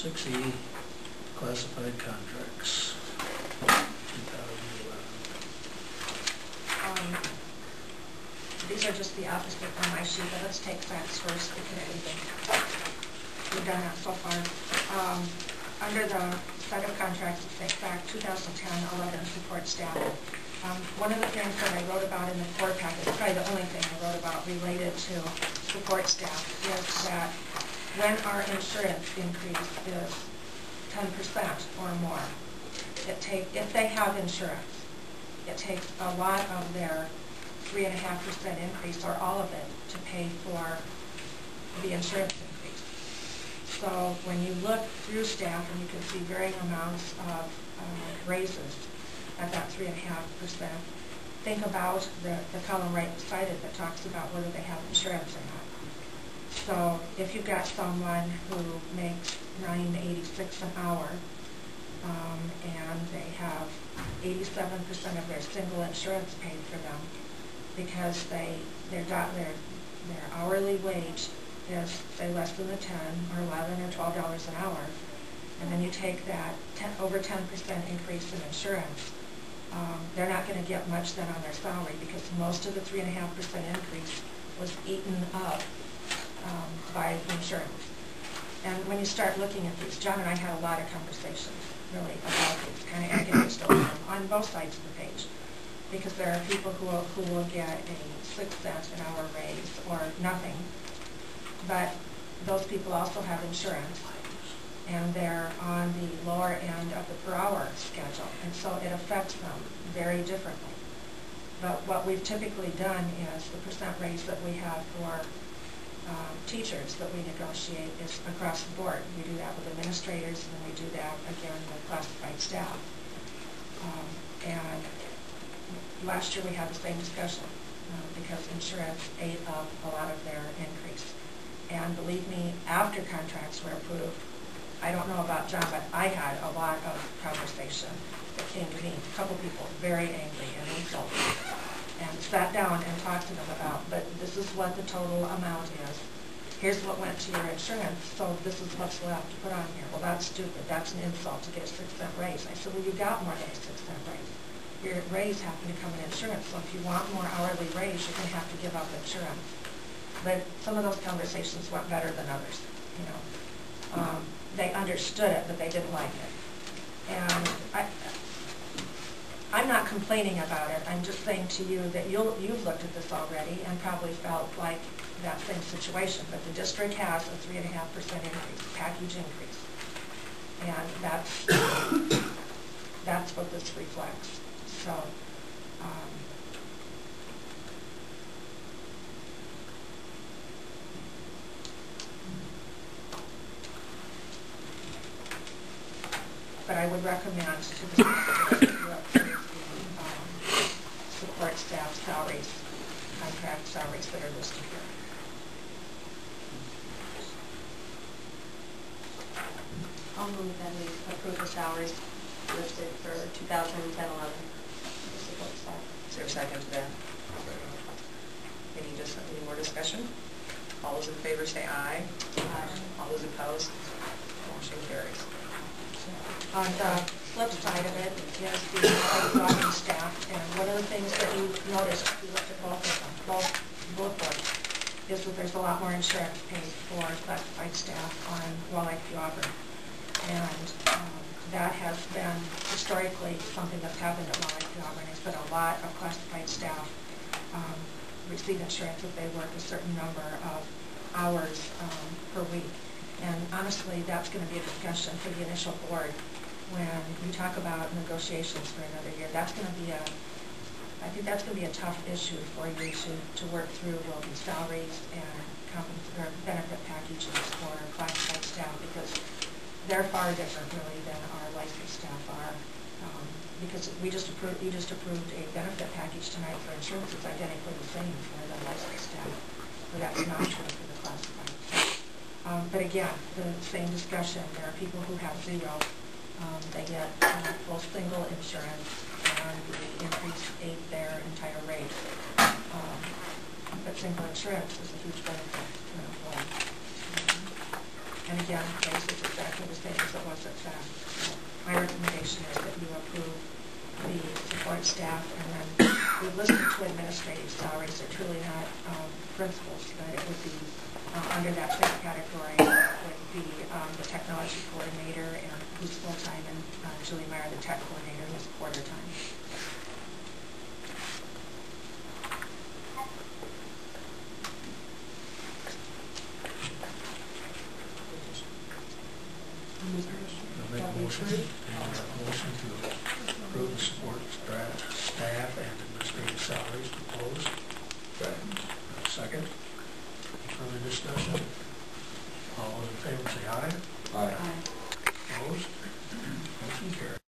Six E, classified contracts, two thousand eleven. Um, These are just the opposite on my sheet, but let's take facts first because we've we've done that so far. Um, Under the set of contracts, say fact 2010-11 support staff. Um, One of the things that I wrote about in the board packet, probably the only thing I wrote about related to support staff, is that when our insurance increase is 10% or more, it take, if they have insurance, it takes a lot of their three and a half percent increase, or all of it, to pay for the insurance increase. So when you look through staff, and you can see varying amounts of uh, raises at that three and a half percent, think about the, the column right beside it that talks about whether they have insurance or not. So if you've got someone who makes nine eighty-six an hour, um, and they have eighty-seven percent of their single insurance paid for them because they, their, got their, their hourly wage is, say, less than the ten, or eleven, or twelve dollars an hour, and then you take that ten, over ten percent increase in insurance, um, they're not gonna get much then on their salary, because most of the three and a half percent increase was eaten up, um, by insurance. And when you start looking at these, John and I had a lot of conversations, really, about these, kind of on, on both sides of the page. Because there are people who will, who will get a six cent an hour raise or nothing. But those people also have insurance, and they're on the lower end of the per hour schedule. And so it affects them very differently. But what we've typically done is the percent raise that we have for um, teachers that we negotiate is across the board. We do that with administrators, and we do that again with classified staff. Um, And last year, we had the same discussion, uh, because insurance ate up a lot of their increase. And believe me, after contracts were approved, I don't know about John, but I had a lot of conversation that came to me, a couple people very angry and insulted and sat down and talked to them about, but this is what the total amount is. Here's what went to your insurance, so this is what's left to put on here. Well, that's stupid. That's an insult to get a six cent raise. I said, well, you got more than a six cent raise. Your raise happened to come in insurance, so if you want more hourly raise, you're gonna have to give up insurance. But some of those conversations went better than others, you know. Um, They understood it, but they didn't like it. And I, I'm not complaining about it, I'm just saying to you that you'll, you've looked at this already and probably felt like that same situation, but the district has a three and a half percent increase, package increase. And that's, that's what this reflects, so, um, but I would recommend to the board that you approve the um, support staff salaries, contract salaries that are listed here. I'll move that we approve the salaries listed for 2010-11. Is there a second to that? Any dis, any more discussion? All those in favor say aye. Aye. All those opposed? Motion carries. On the flip side of it is the driving staff, and one of the things that you noticed, if you looked at both of them, both, both boards, is that there's a lot more insurance paid for classified staff on Walleye Auburn. And um, that has been historically something that's happened at Walleye Auburn. It's been a lot of classified staff um, receive insurance if they work a certain number of hours um, per week. And honestly, that's going to be a discussion for the initial board when we talk about negotiations for another year. That's going to be a, I think that's going to be a tough issue for you to, to work through will be salaries and or benefit packages for classified staff because they're far different really than our licensed staff are. Um, Because we just approved, you just approved a benefit package tonight for insurance, it's identically the same for the licensed staff. But that's not true for the classified. Um, But again, the same discussion, there are people who have zero, um, they get uh, full single insurance, and the increase ate their entire rate. Um, But single insurance is a huge benefit to an employee. And again, this is exactly the same as it was at. So My recommendation is that you approve the support staff, and then we listed two administrative salaries, they're truly not um, principals, but it would be uh, under that same category would be um, the technology coordinator, who's full-time, and uh, Julie Meyer, the tech coordinator, who's quarter-time. I'll make a motion, a motion to approve the support staff, staff and administrative salaries proposed. Second. Further discussion? All those in favor say aye. Aye. Aye.